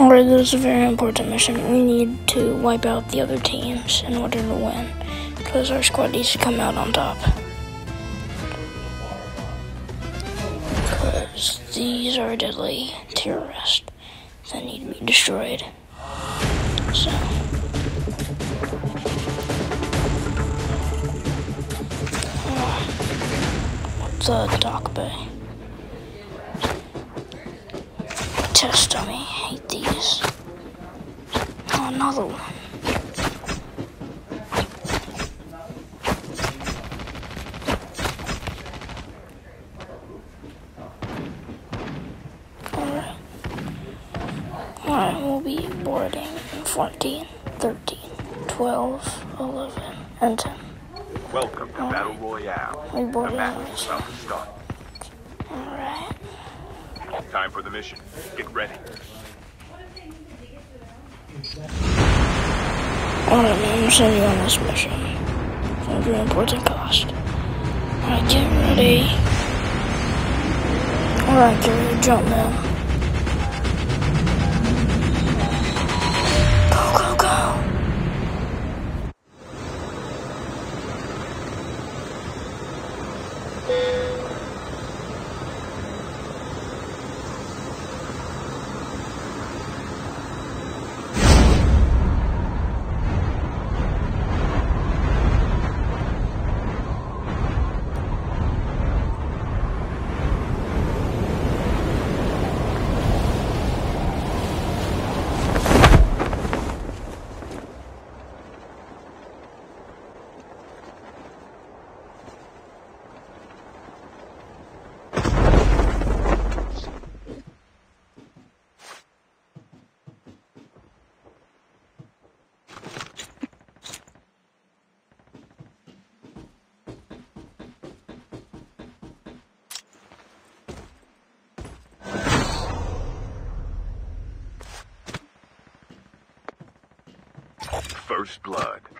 Alright, this is a very important mission. We need to wipe out the other teams in order to win. Because our squad needs to come out on top. Because these are deadly terrorists that need to be destroyed. So. What's a dock bay? Test dummy. Hate these. Oh, another one. Alright. Alright, we'll be boarding in 14, 13, 12, 11, and 10. Welcome to Battle Royale. We The boarded match on is this. about to start. Alright. Time for the mission. Get ready. Alright, man, I'm sending you on this mission. For a very important cost. Alright, get ready. Alright, get ready jump, man. Go, go, go. First blood.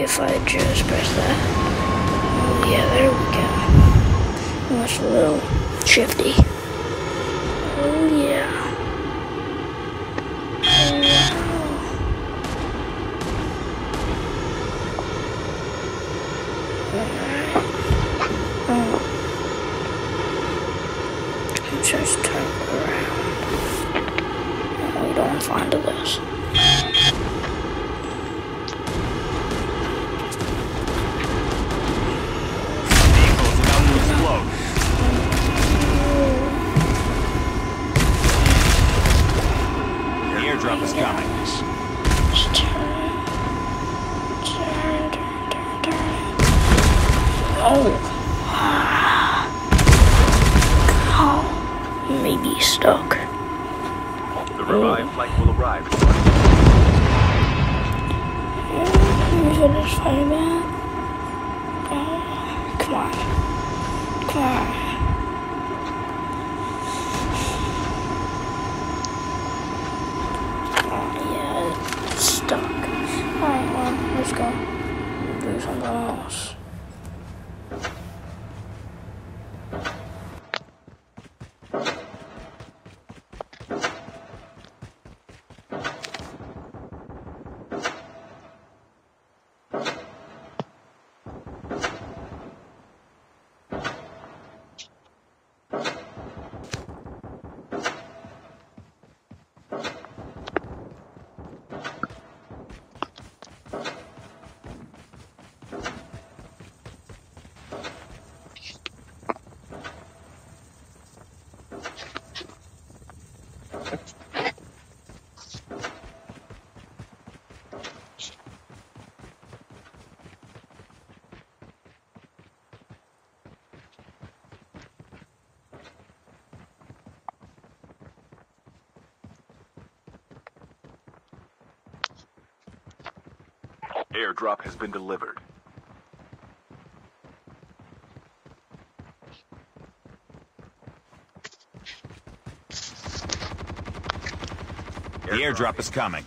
if I just press that. Yeah, there we go. That's a little shifty. Oh yeah. Just oh. turn around. We don't find this. Oh. Maybe stuck. The revived flight will arrive minute. We should just fight back. Oh, come on. Come on. Oh, yeah, it's stuck. Alright, well, let's go. Do something else. Airdrop has been delivered. The airdrop is coming.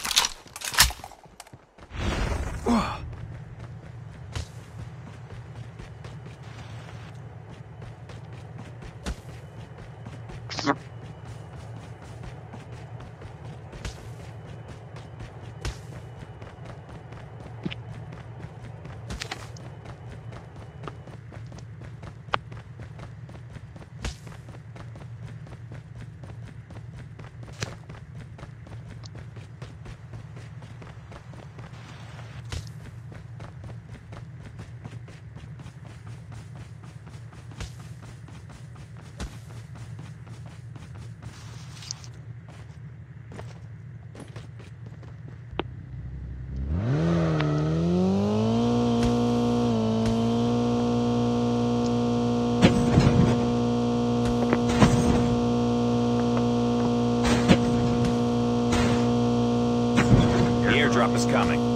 Airdrop is coming.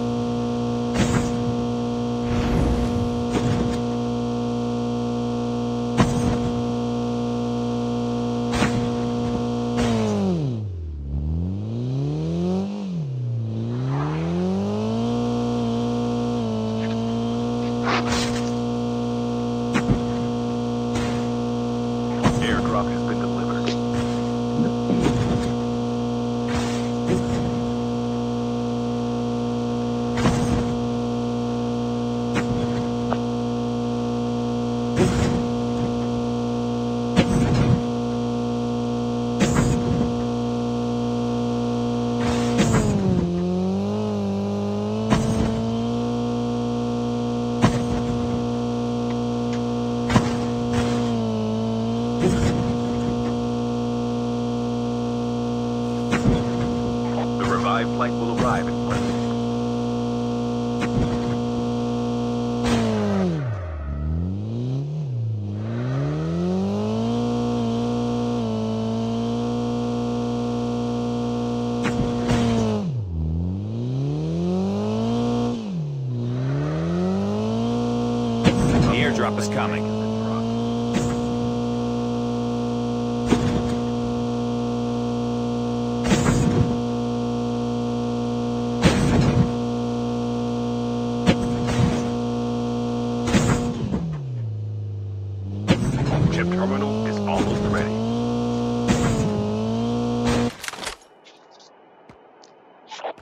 terminal is almost ready.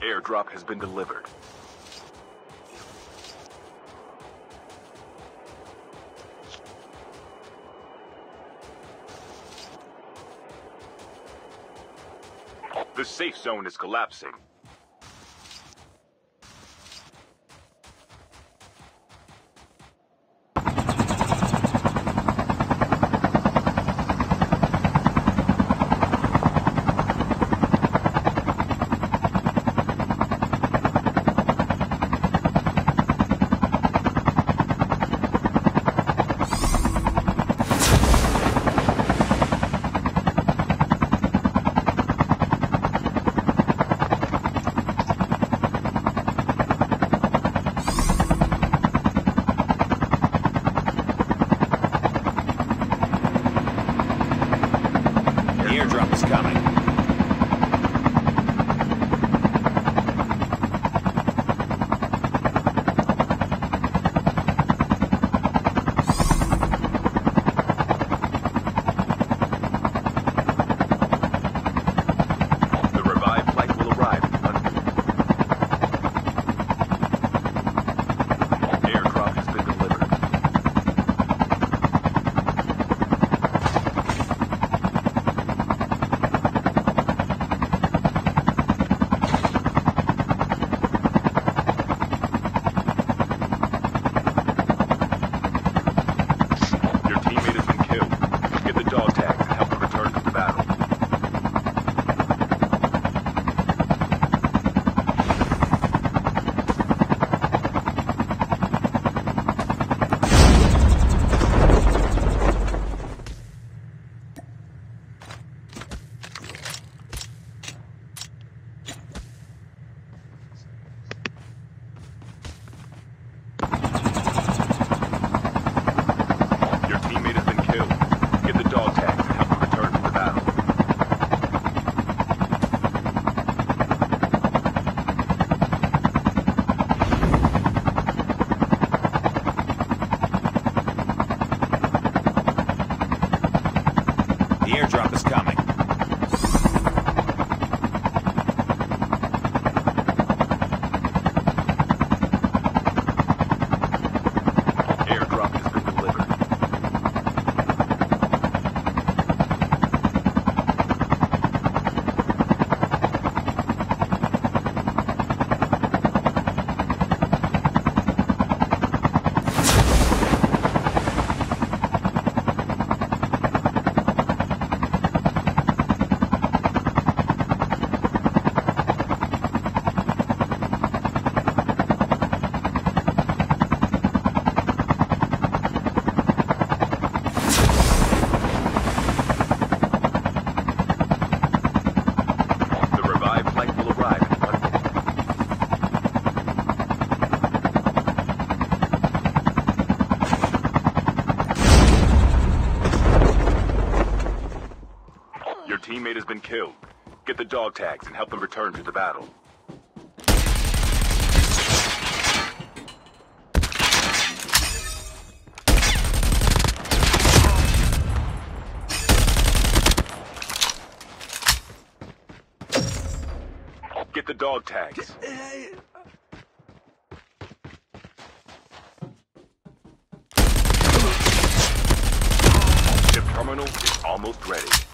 Airdrop has been delivered. The safe zone is collapsing. has been killed. Get the dog tags and help them return to the battle. Get the dog tags. The terminal is almost ready.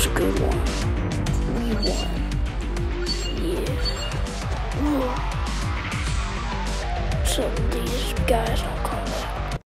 Was a good one.